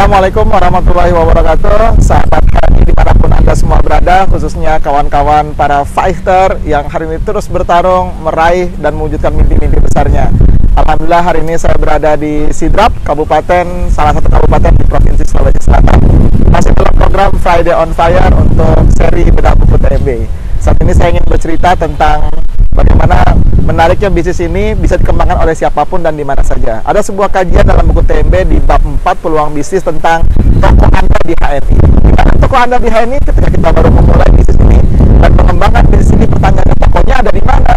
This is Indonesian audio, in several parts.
Assalamualaikum warahmatullahi wabarakatuh. Sahabat HNI di mana pun Anda semua berada Khususnya kawan-kawan para fighter Yang hari ini terus bertarung Meraih dan mewujudkan mimpi-mimpi besarnya. Alhamdulillah hari ini saya berada di Sidrap Kabupaten, salah satu kabupaten di Provinsi Sulawesi Selatan. Masih dalam program Friday on Fire Untuk seri bedah buku TMB Saat ini saya ingin bercerita tentang bagaimana menariknya bisnis ini bisa dikembangkan oleh siapa pun dan di mana saja. Ada sebuah kajian dalam buku TMB di bab 4 peluang bisnis tentang toko Anda di HNI. Gimana toko Anda di HNI ketika kita baru memulai bisnis ini dan mengembangkan bisnis ini pertanyaannya tokonya ada di mana?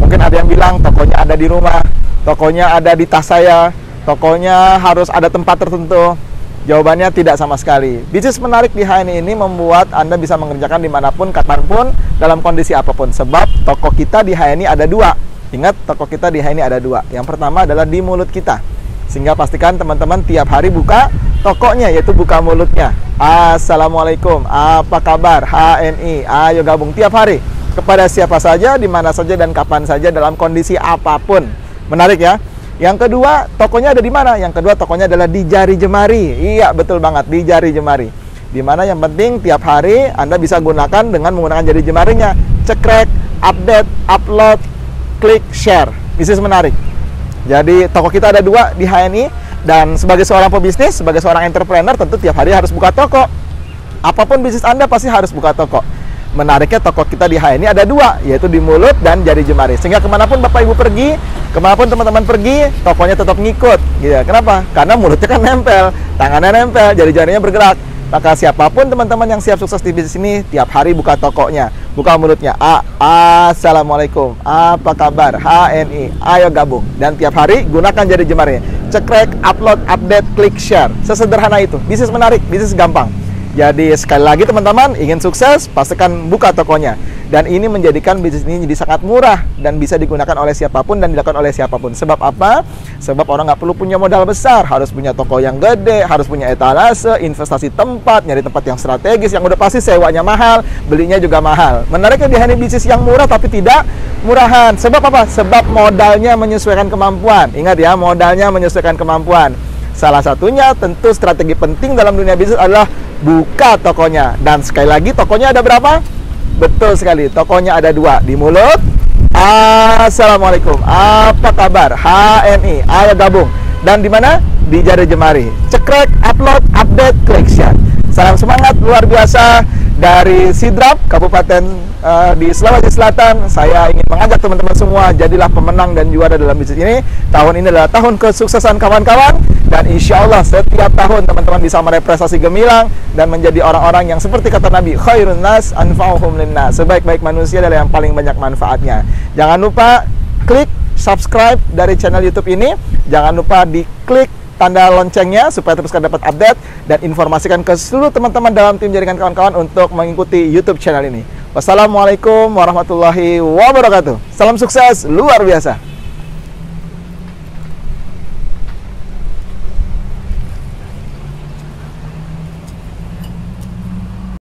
Mungkin ada yang bilang tokonya ada di rumah, tokonya ada di tas saya, tokonya harus ada tempat tertentu. Jawabannya tidak sama sekali. Bisnis menarik di HNI ini membuat Anda bisa mengerjakan di mana pun, kapan pun, dalam kondisi apa pun. Sebab toko kita di HNI ada dua. Ingat, toko kita di HNI ada dua. Yang pertama adalah di mulut kita. Sehingga pastikan teman-teman tiap hari buka tokonya, yaitu buka mulutnya. Assalamualaikum, apa kabar HNI? Ayo gabung tiap hari. Kepada siapa saja, di mana saja, dan kapan saja, dalam kondisi apa pun. Menarik ya? Yang kedua, tokonya ada di mana? Yang kedua, tokonya adalah di jari jemari. Iya, betul banget, di jari jemari. Di mana yang penting tiap hari Anda bisa gunakan dengan menggunakan jari jemarinya. Cekrek, update, upload, klik, share. Bisnis menarik. Jadi toko kita ada dua di HNI dan sebagai seorang pebisnis, sebagai seorang entrepreneur tentu tiap hari harus buka toko. Apa pun bisnis Anda pasti harus buka toko menariknya toko kita di HNI ada dua, yaitu di mulut dan jari jemari. Sehingga ke mana pun Bapak Ibu pergi, ke mana pun teman-teman pergi, tokonya tetap ngikut. Gitu. Kenapa? Karena mulutnya kan nempel, tangannya nempel, jari-jarinya bergerak. Maka siapa pun teman-teman yang siap sukses di bisnis ini, tiap hari buka tokonya, buka mulutnya. A, Assalamualaikum, apa kabar? HNI, ayo gabung. Dan tiap hari gunakan jari jemari. Cekrek, upload, update, klik, share. Sesederhana itu. Bisnis menarik, bisnis gampang. Jadi sekali lagi teman-teman ingin sukses pastikan buka tokonya dan ini menjadikan bisnis ini jadi sangat murah dan bisa digunakan oleh siapa pun dan dilakukan oleh siapa pun. Sebab apa? Sebab orang nggak perlu punya modal besar, harus punya toko yang gede, harus punya etalase, investasi tempat, nyari tempat yang strategis yang udah pasti sewanya mahal, belinya juga mahal. Menariknya di hanya bisnis yang murah tapi tidak murahan. Sebab apa? Sebab modalnya menyesuaikan kemampuan. Ingat ya, modalnya menyesuaikan kemampuan. Salah satunya tentu strategi penting dalam dunia bisnis adalah buka tokonya. Dan sekali lagi tokonya ada berapa? Betul sekali, tokonya ada dua di mulut. Assalamualaikum, apa kabar? HNI, ayo gabung. Dan di mana? Di jari jemari. Cekrek, upload, update, klik share. Salam semangat luar biasa dari Sidrap, Kabupaten uh, di Sulawesi Selatan. Saya ingin mengajak teman-teman semua jadilah pemenang dan juara dalam bisnis ini. Tahun ini adalah tahun kesuksesan kawan-kawan dan insya Allah setiap tahun teman-teman bisa meraih prestasi gemilang dan menjadi orang-orang yang seperti kata Nabi khairun nas anfa'uhum linnas. Sebaik-baik manusia adalah yang paling banyak manfaatnya. Jangan lupa klik subscribe dari channel YouTube ini. Jangan lupa diklik tanda loncengnya supaya terus dapat update dan informasikan ke seluruh teman-teman dalam tim jaringan kawan-kawan untuk mengikuti YouTube channel ini. Wassalamualaikum warahmatullahi wabarakatuh. Salam sukses luar biasa.